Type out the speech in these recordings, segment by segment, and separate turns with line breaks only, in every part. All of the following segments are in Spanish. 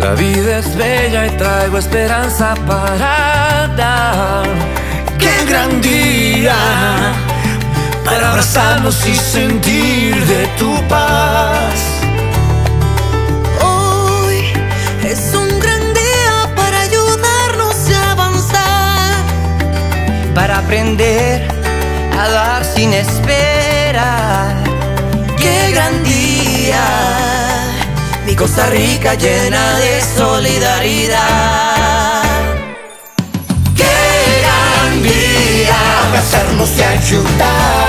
La vida es bella y traigo esperanza para dar.
¡Qué gran día! Para abrazarnos y sentir de tu paz.
Hoy es un gran día para ayudarnos a avanzar.
Para aprender a dar sin esperar. ¡Qué gran día! Costa Rica llena de solidaridad. ¡Qué gran día!
Abrazarnos y ayudar.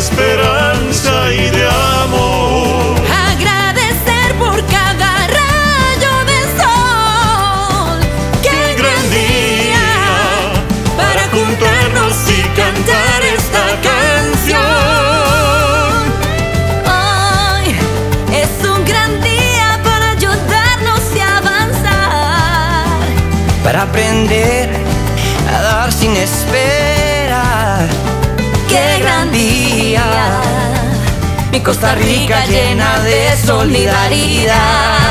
Esperanza y de amor.
Agradecer por cada rayo de sol. ¡Qué gran día! Para juntarnos y cantar esta canción. Hoy es un gran día para ayudarnos y avanzar.
Para aprender a dar sin esperar. Costa Rica llena de solidaridad.